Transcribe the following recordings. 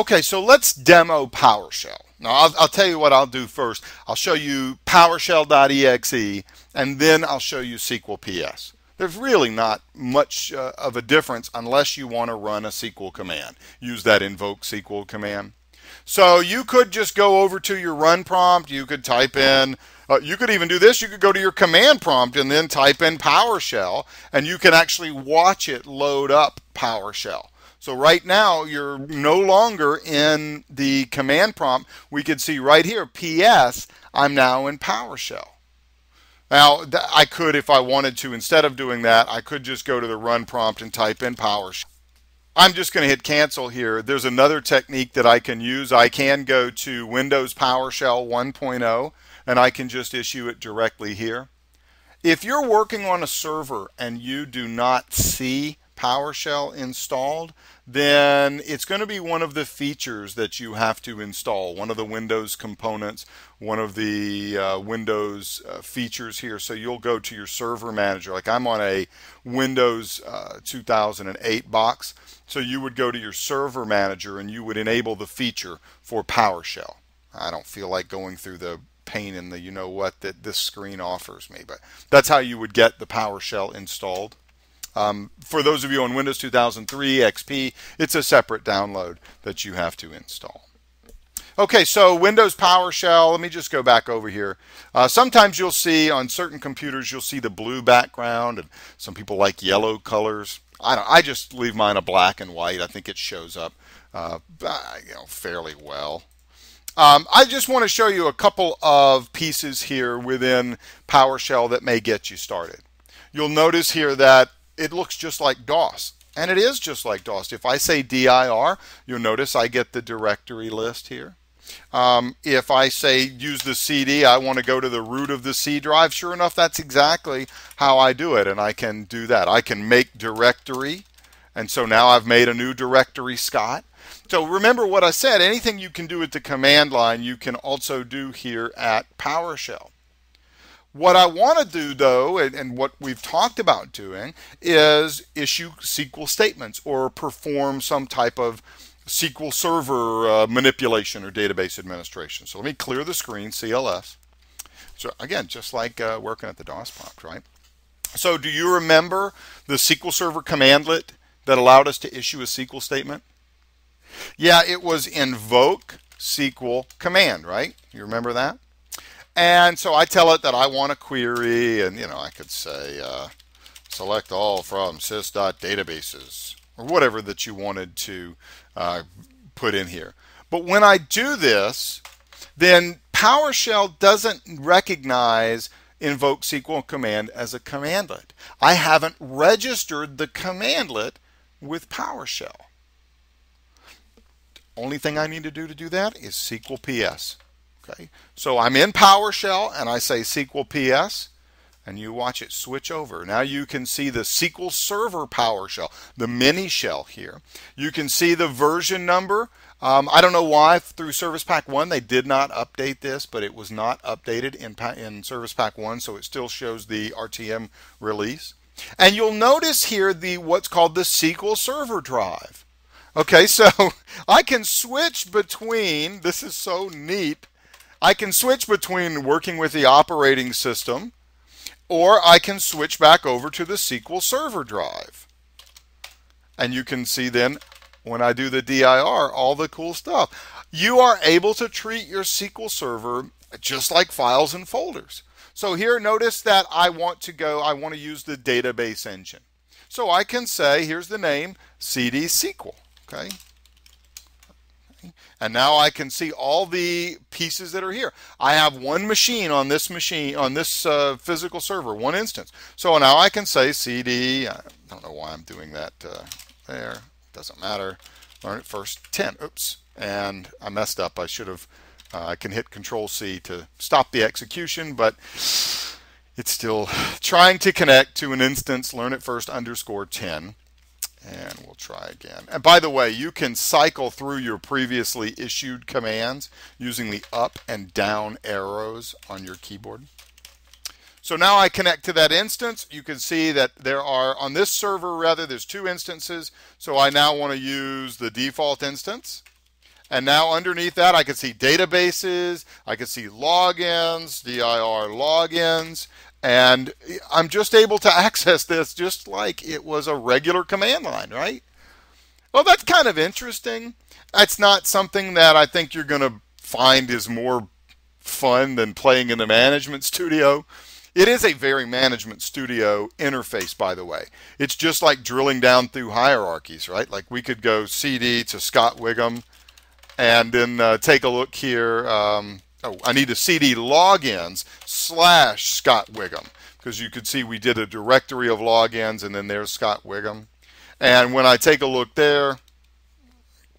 Okay, so let's demo PowerShell. Now, I'll, I'll, tell you what I'll do first. I'll show you PowerShell.exe, and then I'll show you SQL PS. There's really not much uh, of a difference unless you want to run a SQL command. Use that invoke SQL command. So you could just go over to your run prompt. You could type in, uh, you could even do this. You could go to your command prompt and then type in PowerShell, and you can actually watch it load up PowerShell. So right now, you're no longer in the command prompt. We could see right here, PS, I'm now in PowerShell. Now, I could, if I wanted to, instead of doing that, I could just go to the run prompt and type in PowerShell. I'm just going to hit cancel here. There's another technique that I can use. I can go to Windows PowerShell 1.0 and I can just issue it directly here. If you're working on a server and you do not see PowerShell installed, then it's going to be one of the features that you have to install, one of the Windows components, one of the uh, Windows uh, features here. So you'll go to your server manager. Like I'm on a Windows uh, 2008 box. So you would go to your server manager and you would enable the feature for PowerShell. I don't feel like going through the pain in the you know what that this screen offers me, but that's how you would get the PowerShell installed. Um, for those of you on Windows 2003 XP, it's a separate download that you have to install. Okay, so Windows PowerShell, let me just go back over here. Uh, sometimes you'll see on certain computers, you'll see the blue background, and some people like yellow colors. I don't. I just leave mine a black and white. I think it shows up, uh, you know, fairly well. Um, I just want to show you a couple of pieces here within PowerShell that may get you started. You'll notice here that it looks just like DOS. And it is just like DOS. If I say dir, you'll notice I get the directory list here. Um, if I say use the CD, I want to go to the root of the C drive. Sure enough, that's exactly how I do it. And I can do that. I can make directory. And so now I've made a new directory, Scott. So remember what I said. Anything you can do at the command line, you can also do here at PowerShell. What I want to do, though, and, and, what we've talked about doing, is issue SQL statements or perform some type of SQL Server uh, manipulation or database administration. So let me clear the screen, CLS. So again, just like uh, working at the DOS prompt, right? So do you remember the SQL Server commandlet that allowed us to issue a SQL statement? Yeah, it was invoke SQL command, right? You remember that? And so I tell it that I want a query, and you know, I could say uh, select all from sys.databases or whatever that you wanted to uh, put in here. But when I do this, then PowerShell doesn't recognize invoke SQL command as a commandlet. I haven't registered the commandlet with PowerShell. Only thing I need to do to do that is SQL PS. Okay, so I'm in PowerShell and I say SQL PS and you watch it switch over. Now you can see the SQL Server PowerShell, the mini shell here. You can see the version number. Um, I don't know why through Service Pack 1 they did not update this, but it was not updated in, in Service Pack 1, so it still shows the RTM release. And you'll notice here the what's called the SQL Server drive. Okay, so I can switch between, this is so neat, I can switch between working with the operating system or I can switch back over to the SQL Server drive. And you can see then when I do the DIR all the cool stuff. You are able to treat your SQL Server just like files and folders. So here notice that I want to go, I want to use the database engine. So I can say, here's the name, CD SQL. Okay, and now I can see all the pieces that are here. I have one machine on this machine, on this uh, physical server, one instance. So now I can say CD, I don't know why I'm doing that uh, there, doesn't matter. Learn it first, 10, oops, and I messed up. I should have, uh, I can hit Control C to stop the execution, but it's still trying to connect to an instance, learn it first underscore 10. And we'll try again. And by the way, you can cycle through your previously issued commands using the up and down arrows on your keyboard. So now I connect to that instance. You can see that there are, on this server rather, there's two instances. So I now want to use the default instance. And now underneath that, I can see databases, I can see logins, dir logins, and I'm just able to access this just like it was a regular command line, right? Well, that's kind of interesting. That's not something that I think you're going to find is more fun than playing in the management studio. It is a very management studio interface, by the way. It's just like drilling down through hierarchies, right? Like we could go CD to Scott Whigham and then uh, take a look here. Um, oh, I need a CD logins slash Scott Whigham because you could see we did a directory of logins and then there's Scott Whigham. And when I take a look there,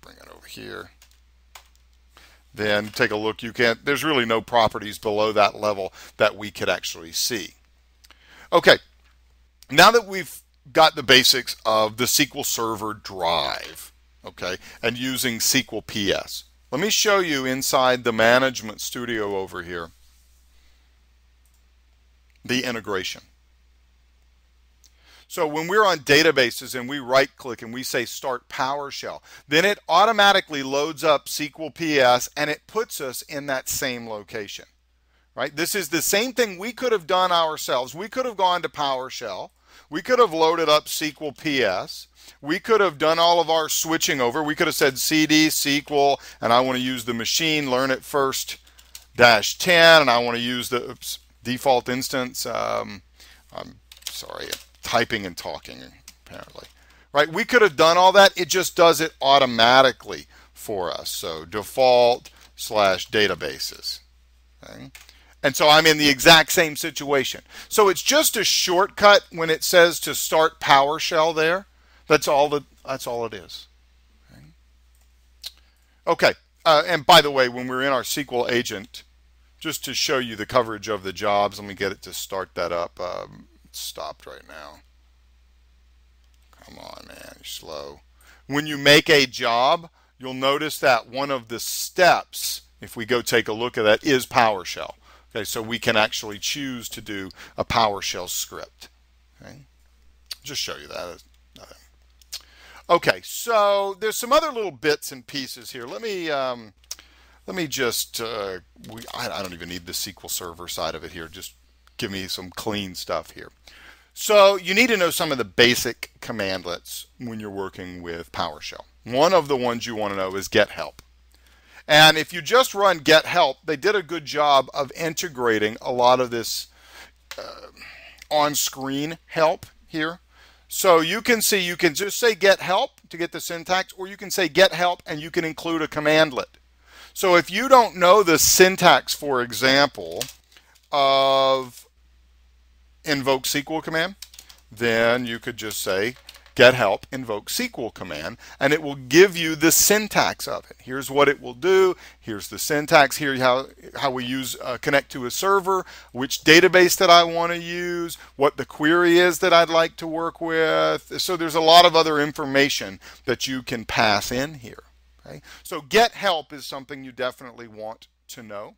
bring it over here, then take a look. You can't, there's really no properties below that level that we could actually see. Okay, now that we've got the basics of the SQL Server drive, okay, and using SQL PS, let me show you inside the Management Studio over here the integration. So when we're on databases and we right click and we say start PowerShell, then it automatically loads up SQL PS and it puts us in that same location. Right? This is the same thing we could have done ourselves. We could have gone to PowerShell. We could have loaded up SQL PS. We could have done all of our switching over. We could have said CD SQL and I want to use the machine learn it first dash 10 and I want to use the oops, default instance. Um, I'm sorry, typing and talking, apparently. Right? We could have done all that. It just does it automatically for us. So default slash databases. Okay? And so I'm in the exact same situation. So it's just a shortcut when it says to start PowerShell there. That's all that that's all it is. Okay. okay. Uh, and by the way, when we're in our SQL agent, just to show you the coverage of the jobs, let me get it to start that up. Um, stopped right now. Come on, man, you're slow. When you make a job, you'll notice that one of the steps, if we go take a look at that, is PowerShell. Okay, so we can actually choose to do a PowerShell script. Okay, just show you that. Okay, so there's some other little bits and pieces here. Let me um, let me just uh, we, I, I don't even need the SQL Server side of it here. Just give me some clean stuff here. So you need to know some of the basic commandlets when you're working with PowerShell. One of the ones you want to know is get help. And if you just run get help, they did a good job of integrating a lot of this uh, on-screen help here. So you can see, you can just say get help to get the syntax, or you can say get help and you can include a commandlet. So if you don't know the syntax, for example, of invoke SQL command, then you could just say get help invoke SQL command and it will give you the syntax of it. Here's what it will do. Here's the syntax. Here how how we use uh, connect to a server, which database that I want to use, what the query is that I'd like to work with. So there's a lot of other information that you can pass in here. Okay? So get help is something you definitely want to know.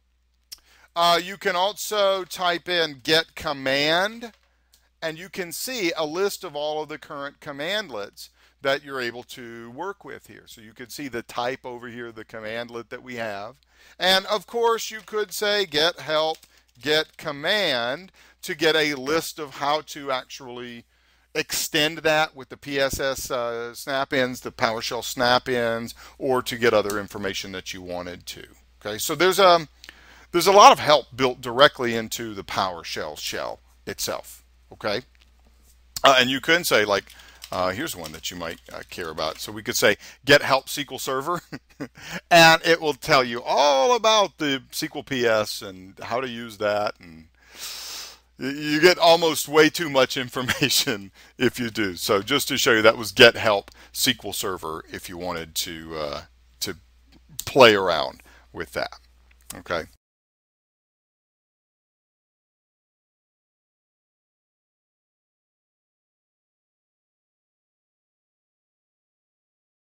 Uh, you can also type in get command and you can see a list of all of the current commandlets that you're able to work with here. So you could see the type over here, the commandlet that we have. And of course you could say get help, get command to get a list of how to actually extend that with the PSS uh, snap-ins, the PowerShell snap-ins, or to get other information that you wanted to. Okay, so there's a um, there's a lot of help built directly into the PowerShell shell itself. Okay, uh, and you can say like, uh, here's one that you might uh, care about. So we could say get help SQL Server, and it will tell you all about the SQL PS and how to use that, and you get almost way too much information if you do. So just to show you, that was get help SQL Server if you wanted to uh, to play around with that. Okay.